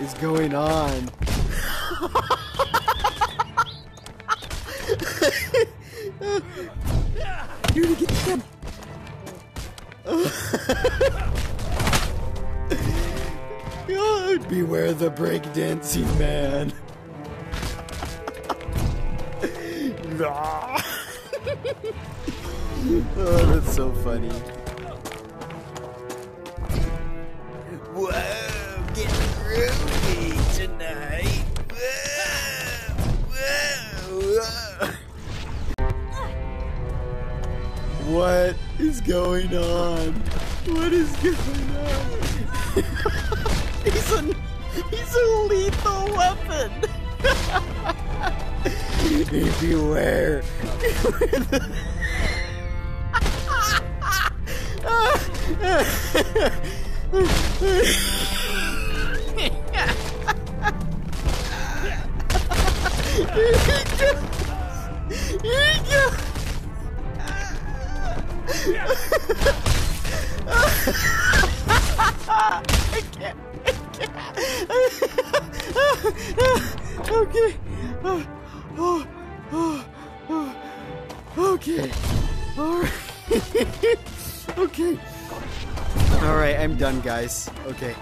is going on? Gonna get them. God, beware the breakdancing man. oh, that's so funny. What is going on? What is going on? he's a he's a lethal weapon. Beware. Here okay. Okay. Okay. All right. I'm done, guys. Okay.